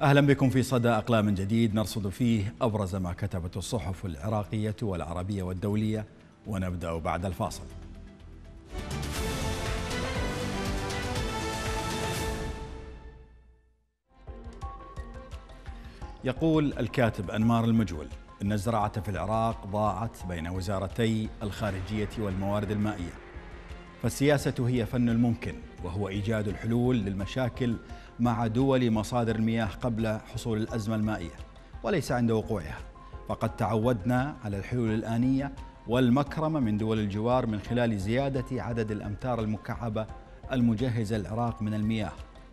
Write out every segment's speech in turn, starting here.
أهلا بكم في صدى أقلام جديد نرصد فيه أبرز ما كتبت الصحف العراقية والعربية والدولية ونبدأ بعد الفاصل. يقول الكاتب أنمار المجول إن الزراعة في العراق ضاعت بين وزارتي الخارجية والموارد المائية. فالسياسة هي فن الممكن وهو إيجاد الحلول للمشاكل مع دول مصادر المياه قبل حصول الأزمة المائية وليس عند وقوعها. فقد تعودنا على الحلول الآنية والمكرمة من دول الجوار من خلال زيادة عدد الأمتار المكعبة المجهزة العراق من المياه.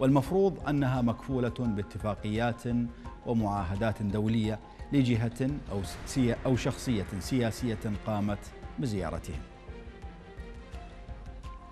والمفروض أنها مكفولة باتفاقيات ومعاهدات دولية لجهة أو, أو شخصية سياسية قامت بزيارتهم.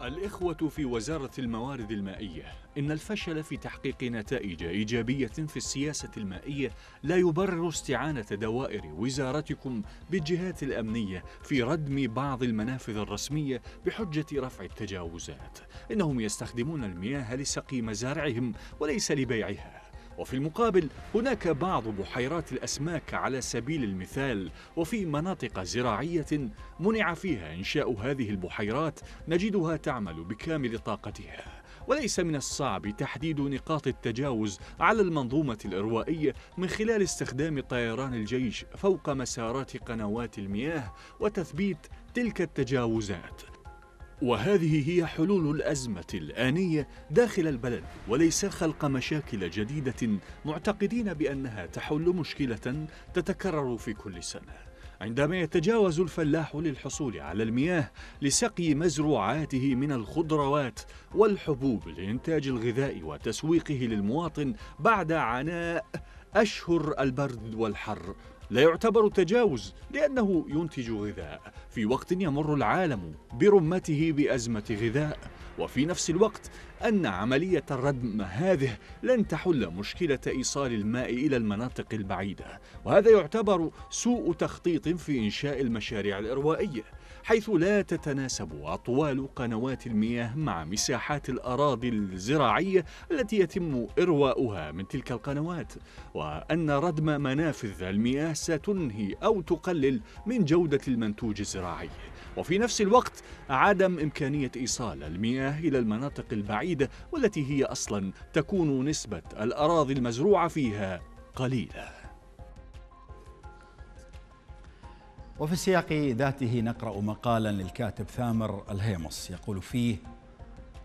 الإخوة في وزارة الموارد المائية. إن الفشل في تحقيق نتائج إيجابية في السياسة المائية لا يبرر استعانة دوائر وزارتكم بالجهات الأمنية في ردم بعض المنافذ الرسمية بحجة رفع التجاوزات. إنهم يستخدمون المياه لسقي مزارعهم وليس لبيعها. وفي المقابل هناك بعض بحيرات الأسماك على سبيل المثال وفي مناطق زراعية منع فيها إنشاء هذه البحيرات نجدها تعمل بكامل طاقتها. وليس من الصعب تحديد نقاط التجاوز على المنظومة الإروائية من خلال استخدام طيران الجيش فوق مسارات قنوات المياه وتثبيت تلك التجاوزات. وهذه هي حلول الأزمة الآنية داخل البلد وليس خلق مشاكل جديدة معتقدين بأنها تحل مشكلة تتكرر في كل سنة. عندما يتجاوز الفلاح للحصول على المياه لسقي مزروعاته من الخضروات والحبوب لإنتاج الغذاء وتسويقه للمواطن بعد عناء أشهر البرد والحر لا يعتبر تجاوز لأنه ينتج غذاء. في وقت يمر العالم برمته بأزمة غذاء. وفي نفس الوقت أن عملية الردم هذه لن تحل مشكلة إيصال الماء إلى المناطق البعيدة. وهذا يعتبر سوء تخطيط في إنشاء المشاريع الإروائية. حيث لا تتناسب أطوال قنوات المياه مع مساحات الأراضي الزراعية التي يتم إرواؤها من تلك القنوات وأن ردم منافذ المياه ستنهي أو تقلل من جودة المنتوج الزراعي. وفي نفس الوقت عدم إمكانية إيصال المياه إلى المناطق البعيدة والتي هي أصلا تكون نسبة الأراضي المزروعة فيها قليلة. وفي السياق ذاته نقرأ مقالا للكاتب ثامر الهيمص يقول فيه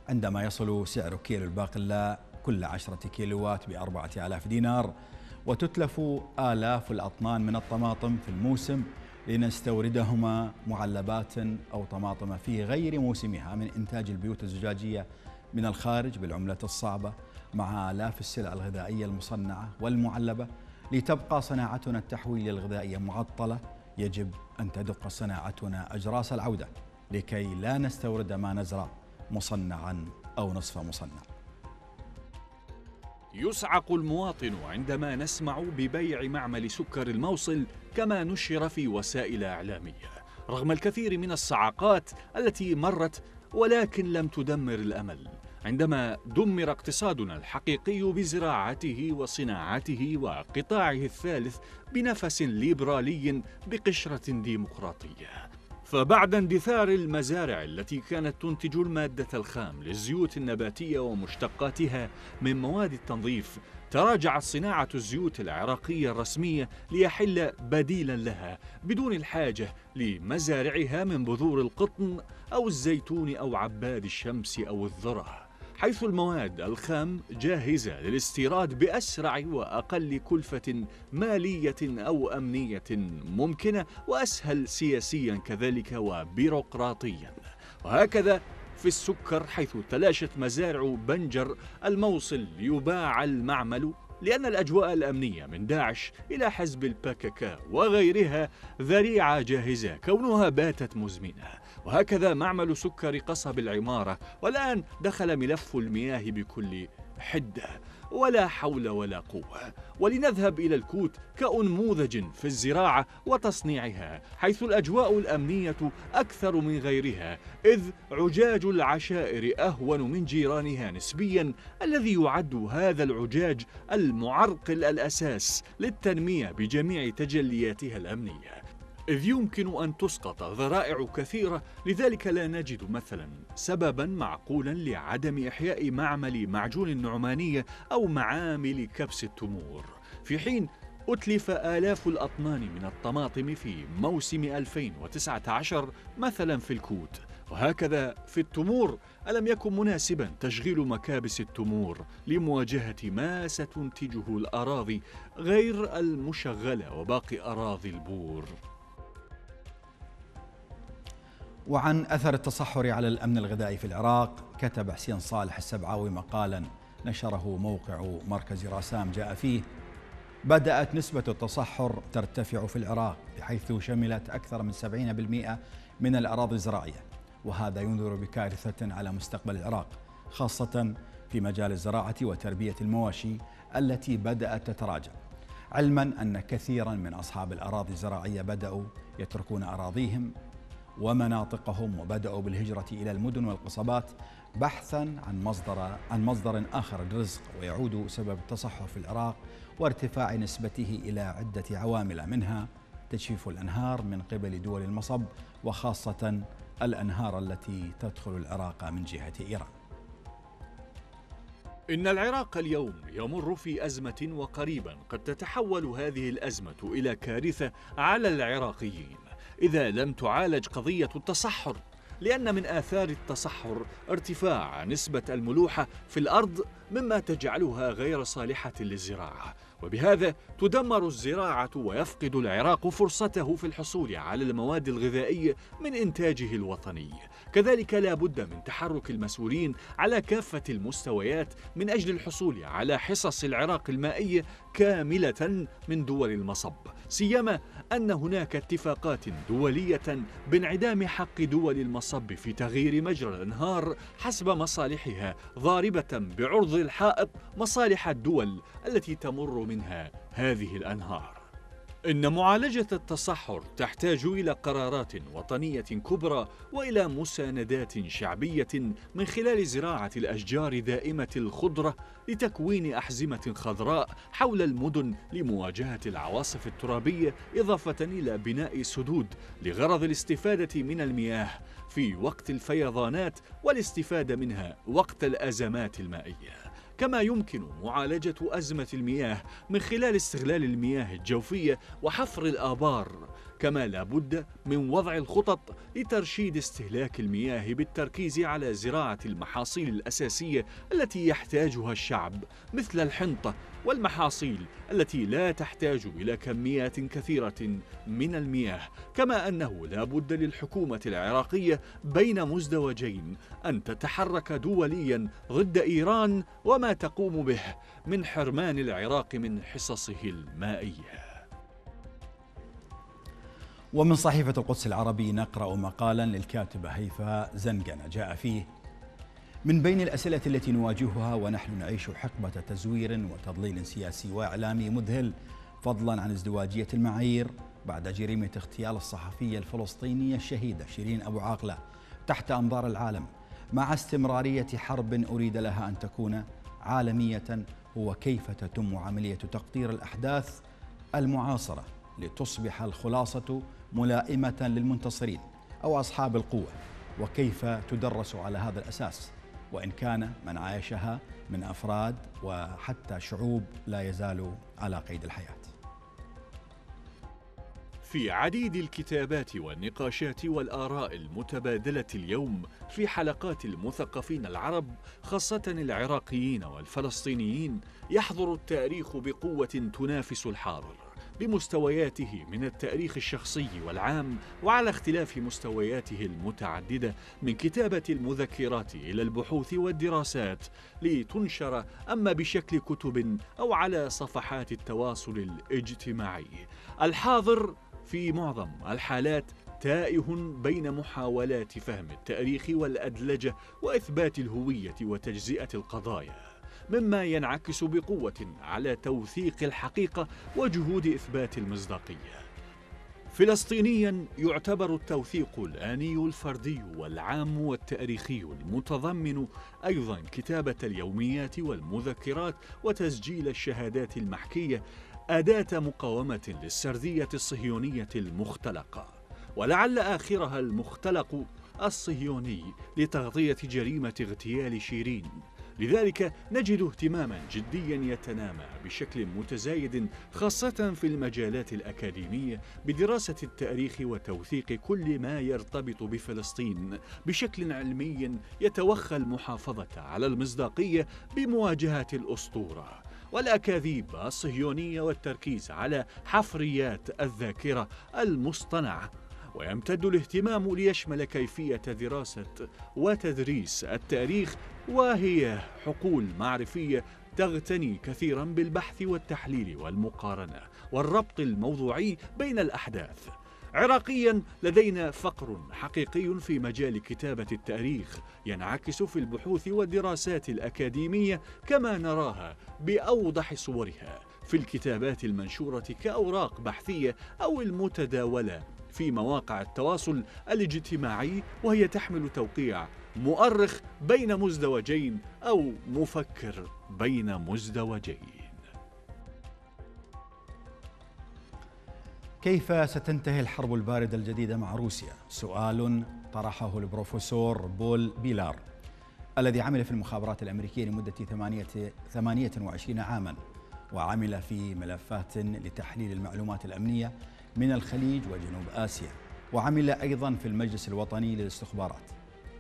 عندما يصل سعر كيلو الباقلاء كل عشرة كيلوات بأربعة آلاف دينار وتتلف آلاف الأطنان من الطماطم في الموسم لنستوردهما معلبات أو طماطم في غير موسمها من إنتاج البيوت الزجاجية من الخارج بالعملة الصعبة مع آلاف السلع الغذائية المصنعة والمعلبة لتبقى صناعتنا التحويلية الغذائية معطلة يجب أن تدق صناعتنا أجراس العودة لكي لا نستورد ما نزرع مصنعا أو نصف مصنع. يصعق المواطن عندما نسمع ببيع معمل سكر الموصل كما نشر في وسائل إعلامية رغم الكثير من الصعقات التي مرت ولكن لم تدمر الأمل. عندما دمر اقتصادنا الحقيقي بزراعته وصناعته وقطاعه الثالث بنفس ليبرالي بقشرة ديمقراطية. فبعد اندثار المزارع التي كانت تنتج المادة الخام للزيوت النباتية ومشتقاتها من مواد التنظيف تراجعت صناعة الزيوت العراقية الرسمية ليحل بديلا لها بدون الحاجة لمزارعها من بذور القطن أو الزيتون أو عباد الشمس أو الذرة. حيث المواد الخام جاهزة للاستيراد بأسرع وأقل كلفة مالية أو أمنية ممكنة وأسهل سياسيا كذلك وبيروقراطيا. وهكذا في السكر حيث تلاشت مزارع بنجر الموصل ليباع المعمل لأن الأجواء الأمنية من داعش إلى حزب الباككا وغيرها ذريعة جاهزة كونها باتت مزمنة. وهكذا معمل سكر قصب العمارة والآن دخل ملف المياه بكل حدة. ولا حول ولا قوة. ولنذهب إلى الكوت كأنموذج في الزراعة وتصنيعها حيث الأجواء الأمنية أكثر من غيرها إذ عجاج العشائر أهون من جيرانها نسبيا الذي يعد هذا العجاج المعرقل الأساس للتنمية بجميع تجلياتها الأمنية. إذ يمكن أن تسقط ذرائع كثيرة لذلك لا نجد مثلا سببا معقولا لعدم إحياء معمل معجون النعمانية أو معامل كبس التمور. في حين أتلف آلاف الأطنان من الطماطم في موسم 2019 مثلا في الكوت. وهكذا في التمور ألم يكن مناسبا تشغيل مكابس التمور لمواجهة ما ستنتجه الأراضي غير المشغلة وباقي أراضي البور؟ وعن أثر التصحر على الأمن الغذائي في العراق كتب حسين صالح السبعاوي مقالا نشره موقع مركز راسام جاء فيه بدأت نسبة التصحر ترتفع في العراق بحيث شملت أكثر من 70% من الأراضي الزراعية وهذا ينذر بكارثة على مستقبل العراق خاصة في مجال الزراعة وتربية المواشي التي بدأت تتراجع. علما أن كثيرا من أصحاب الأراضي الزراعية بدأوا يتركون أراضيهم ومناطقهم وبدأوا بالهجرة إلى المدن والقصبات بحثا عن مصدر عن مصدر آخر للرزق ويعود سبب التصحر في العراق وارتفاع نسبته إلى عدة عوامل منها تجفيف الأنهار من قبل دول المصب وخاصة الأنهار التي تدخل العراق من جهة إيران. إن العراق اليوم يمر في أزمة وقريبا قد تتحول هذه الأزمة إلى كارثة على العراقيين. إذا لم تعالج قضية التصحر لأن من آثار التصحر ارتفاع نسبة الملوحة في الأرض مما تجعلها غير صالحة للزراعة. وبهذا تدمر الزراعة ويفقد العراق فرصته في الحصول على المواد الغذائية من إنتاجه الوطني. كذلك لا بد من تحرك المسؤولين على كافة المستويات من أجل الحصول على حصص العراق المائية كاملة من دول المصب. سيما أن هناك اتفاقات دولية بانعدام حق دول المصب في تغيير مجرى الأنهار حسب مصالحها ضاربة بعرض الحائط مصالح الدول التي تمر منها هذه الأنهار. إن معالجة التصحر تحتاج إلى قرارات وطنية كبرى وإلى مساندات شعبية من خلال زراعة الأشجار دائمة الخضرة لتكوين أحزمة خضراء حول المدن لمواجهة العواصف الترابية إضافة إلى بناء سدود لغرض الاستفادة من المياه في وقت الفيضانات والاستفادة منها وقت الأزمات المائية. كما يمكن معالجة أزمة المياه من خلال استغلال المياه الجوفية وحفر الآبار. كما لا بد من وضع الخطط لترشيد استهلاك المياه بالتركيز على زراعة المحاصيل الأساسية التي يحتاجها الشعب مثل الحنطة والمحاصيل التي لا تحتاج إلى كميات كثيرة من المياه كما أنه لا بد للحكومة العراقية بين مزدوجين أن تتحرك دوليا ضد إيران وما تقوم به من حرمان العراق من حصصه المائية. ومن صحيفة القدس العربي نقرأ مقالا للكاتبة هيفاء زنقنة جاء فيه من بين الأسئلة التي نواجهها ونحن نعيش حقبة تزوير وتضليل سياسي وإعلامي مذهل فضلا عن ازدواجية المعايير بعد جريمة اغتيال الصحفية الفلسطينية الشهيدة شيرين أبو عاقلة تحت أنظار العالم مع استمرارية حرب أريد لها أن تكون عالمية هو كيف تتم عملية تقدير الأحداث المعاصرة؟ لتصبح الخلاصة ملائمة للمنتصرين أو أصحاب القوة وكيف تدرس على هذا الأساس؟ وإن كان من عايشها من أفراد وحتى شعوب لا يزالوا على قيد الحياة. في عديد الكتابات والنقاشات والآراء المتبادلة اليوم في حلقات المثقفين العرب خاصة العراقيين والفلسطينيين يحضر التاريخ بقوة تنافس الحاضر. بمستوياته من التاريخ الشخصي والعام وعلى اختلاف مستوياته المتعددة من كتابة المذكرات إلى البحوث والدراسات لتنشر أما بشكل كتب أو على صفحات التواصل الاجتماعي. الحاضر في معظم الحالات تائه بين محاولات فهم التاريخ والأدلجة وإثبات الهوية وتجزئة القضايا. مما ينعكس بقوة على توثيق الحقيقة وجهود إثبات المصداقية. فلسطينيا يعتبر التوثيق الآني الفردي والعام والتاريخي المتضمن أيضا كتابة اليوميات والمذكرات وتسجيل الشهادات المحكية أداة مقاومة للسردية الصهيونية المختلقة ولعل آخرها المختلق الصهيوني لتغطية جريمة اغتيال شيرين. لذلك نجد اهتماما جديا يتنامى بشكل متزايد خاصة في المجالات الأكاديمية بدراسة التاريخ وتوثيق كل ما يرتبط بفلسطين. بشكل علمي يتوخى المحافظة على المصداقية بمواجهة الأسطورة والأكاذيب الصهيونية والتركيز على حفريات الذاكرة المصطنعة. ويمتد الاهتمام ليشمل كيفية دراسة وتدريس التاريخ وهي حقول معرفية تغتني كثيرا بالبحث والتحليل والمقارنة والربط الموضوعي بين الأحداث. عراقيا لدينا فقر حقيقي في مجال كتابة التاريخ ينعكس في البحوث والدراسات الأكاديمية كما نراها بأوضح صورها في الكتابات المنشورة كأوراق بحثية أو المتداولة في مواقع التواصل الاجتماعي وهي تحمل توقيع مؤرخ بين مزدوجين أو مفكر بين مزدوجين كيف ستنتهي الحرب الباردة الجديدة مع روسيا؟ سؤال طرحه البروفيسور بول بيلار الذي عمل في المخابرات الأمريكية لمدة 28 عاما وعمل في ملفات لتحليل المعلومات الأمنية من الخليج وجنوب آسيا وعمل أيضا في المجلس الوطني للاستخبارات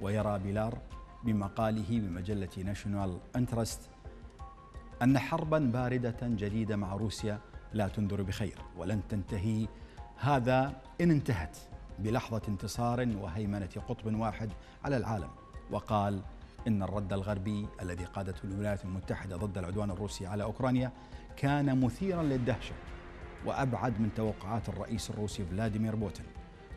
ويرى بيلار بمقاله بمجلة ناشونال انترست أن حربا باردة جديدة مع روسيا لا تنذر بخير ولن تنتهي. هذا إن انتهت بلحظة انتصار وهيمنة قطب واحد على العالم وقال إن الرد الغربي الذي قادته الولايات المتحدة ضد العدوان الروسي على أوكرانيا كان مثيرا للدهشة وأبعد من توقعات الرئيس الروسي فلاديمير بوتين.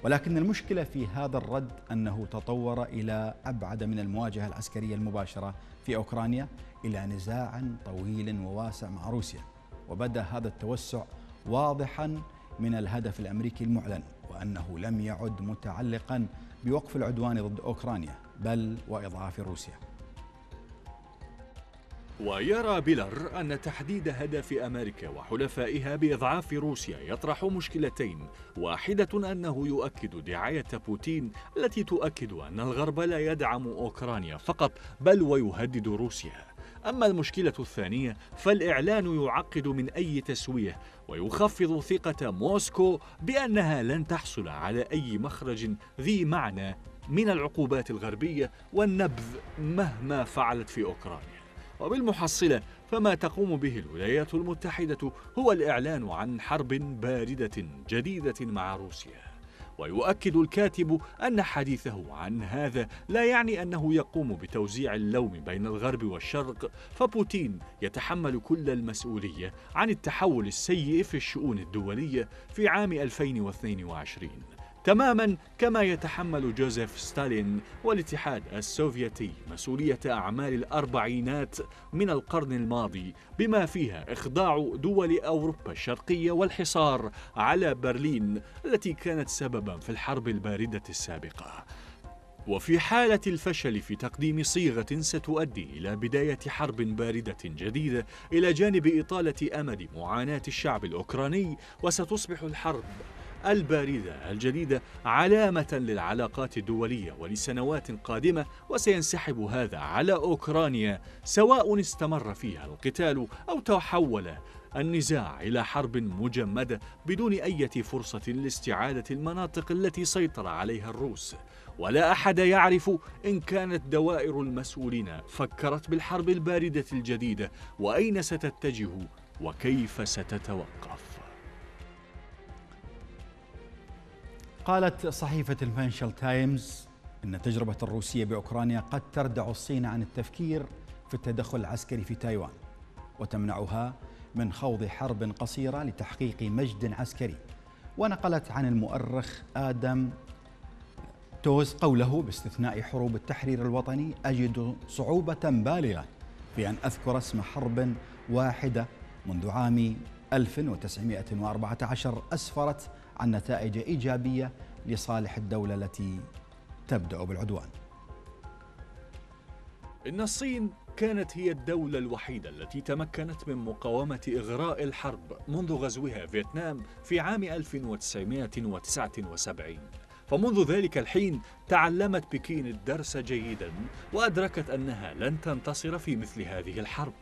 ولكن المشكلة في هذا الرد أنه تطور إلى أبعد من المواجهة العسكرية المباشرة في أوكرانيا إلى نزاع طويل وواسع مع روسيا. وبدأ هذا التوسع واضحا من الهدف الأمريكي المعلن وأنه لم يعد متعلقا بوقف العدوان ضد أوكرانيا بل وإضعاف روسيا. ويرى بيلر أن تحديد هدف أمريكا وحلفائها بإضعاف روسيا يطرح مشكلتين. واحدة أنه يؤكد دعاية بوتين التي تؤكد أن الغرب لا يدعم أوكرانيا فقط بل ويهدد روسيا. أما المشكلة الثانية فالإعلان يعقد من أي تسوية ويخفض ثقة موسكو بأنها لن تحصل على أي مخرج ذي معنى من العقوبات الغربية والنبذ مهما فعلت في أوكرانيا. وبالمحصلة فما تقوم به الولايات المتحدة هو الإعلان عن حرب باردة جديدة مع روسيا. ويؤكد الكاتب أن حديثه عن هذا لا يعني أنه يقوم بتوزيع اللوم بين الغرب والشرق فبوتين يتحمل كل المسؤولية عن التحول السيء في الشؤون الدولية في عام 2022 تماما كما يتحمل جوزيف ستالين والاتحاد السوفيتي مسؤولية أعمال الأربعينات من القرن الماضي بما فيها إخضاع دول أوروبا الشرقية والحصار على برلين التي كانت سببا في الحرب الباردة السابقة. وفي حالة الفشل في تقديم صيغة ستؤدي إلى بداية حرب باردة جديدة إلى جانب إطالة أمد معاناة الشعب الأوكراني وستصبح الحرب الباردة الجديدة علامة للعلاقات الدولية ولسنوات قادمة وسينسحب هذا على أوكرانيا سواء استمر فيها القتال أو تحول النزاع إلى حرب مجمدة بدون أي فرصة لاستعادة المناطق التي سيطر عليها الروس. ولا أحد يعرف إن كانت دوائر المسؤولين فكرت بالحرب الباردة الجديدة وأين ستتجه وكيف ستتوقف. قالت صحيفة الفاينشال تايمز إن التجربة الروسية بأوكرانيا قد تردع الصين عن التفكير في التدخل العسكري في تايوان وتمنعها من خوض حرب قصيرة لتحقيق مجد عسكري. ونقلت عن المؤرخ آدم توز قوله باستثناء حروب التحرير الوطني أجد صعوبة بالغة في أن أذكر اسم حرب واحدة منذ عام 1914 أسفرت عن نتائج إيجابية لصالح الدولة التي تبدأ بالعدوان. إن الصين كانت هي الدولة الوحيدة التي تمكنت من مقاومة إغراء الحرب منذ غزوها فيتنام في عام 1979 فمنذ ذلك الحين تعلمت بكين الدرس جيدا وأدركت أنها لن تنتصر في مثل هذه الحرب.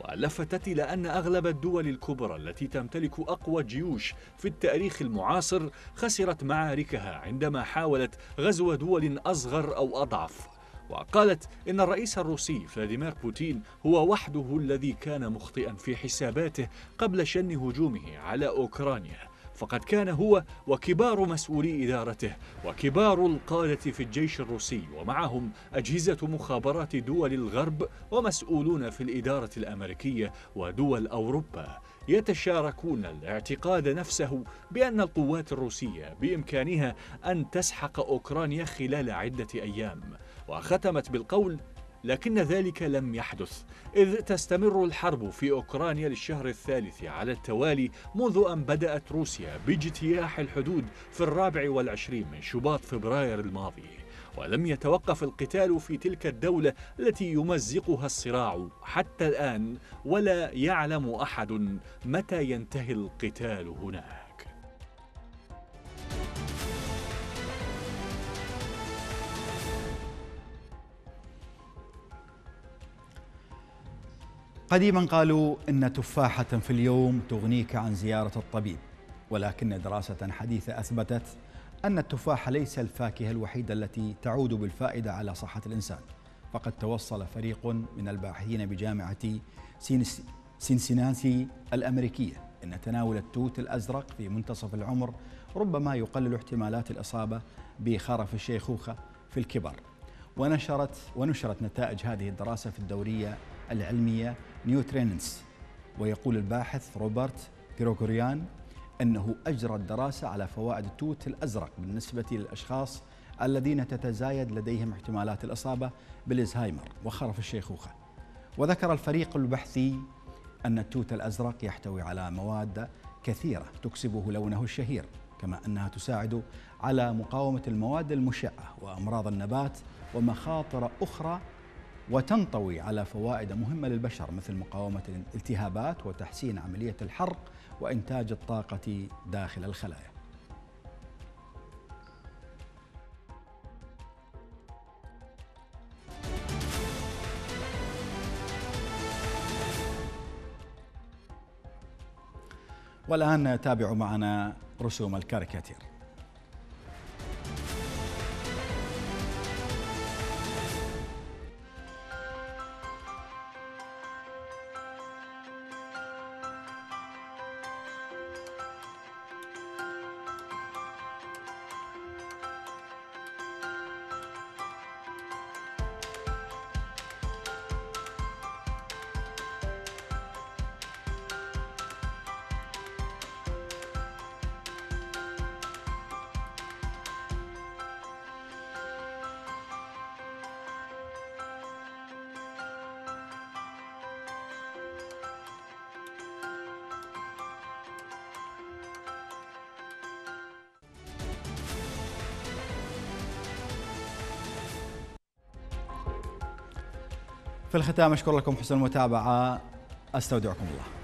ولفتت إلى أن أغلب الدول الكبرى التي تمتلك أقوى جيوش في التاريخ المعاصر خسرت معاركها عندما حاولت غزو دول أصغر أو أضعف. وقالت إن الرئيس الروسي فلاديمير بوتين هو وحده الذي كان مخطئا في حساباته قبل شن هجومه على أوكرانيا. فقد كان هو وكبار مسؤولي إدارته وكبار القادة في الجيش الروسي ومعهم أجهزة مخابرات دول الغرب ومسؤولون في الإدارة الأمريكية ودول أوروبا. يتشاركون الاعتقاد نفسه بأن القوات الروسية بإمكانها أن تسحق أوكرانيا خلال عدة أيام وختمت بالقول لكن ذلك لم يحدث إذ تستمر الحرب في أوكرانيا للشهر الثالث على التوالي منذ أن بدأت روسيا باجتياح الحدود في الرابع والعشرين من شباط فبراير الماضي. ولم يتوقف القتال في تلك الدولة التي يمزقها الصراع حتى الآن ولا يعلم أحد متى ينتهي القتال هناك قديما قالوا إن تفاحة في اليوم تغنيك عن زيارة الطبيب ولكن دراسة حديثة أثبتت أن التفاح ليس الفاكهة الوحيدة التي تعود بالفائدة على صحة الإنسان فقد توصل فريق من الباحثين بجامعة سينسيناتي الأمريكية أن تناول التوت الأزرق في منتصف العمر ربما يقلل احتمالات الإصابة بخرف الشيخوخة في الكبر. ونشرت ونشرت نتائج هذه الدراسة في الدورية العلمية Nutrients ويقول الباحث روبرت جروغوريان أنه أجرى الدراسة على فوائد التوت الأزرق بالنسبة للأشخاص الذين تتزايد لديهم احتمالات الإصابة بالإزهايمر وخرف الشيخوخة وذكر الفريق البحثي أن التوت الأزرق يحتوي على مواد كثيرة تكسبه لونه الشهير كما أنها تساعد على مقاومة المواد المشعة وأمراض النبات ومخاطر أخرى وتنطوي على فوائد مهمة للبشر مثل مقاومة الالتهابات وتحسين عملية الحرق وإنتاج الطاقة داخل الخلايا. والآن تابعوا معنا رسوم الكاريكاتير. في الختام أشكر لكم حسن المتابعة أستودعكم الله.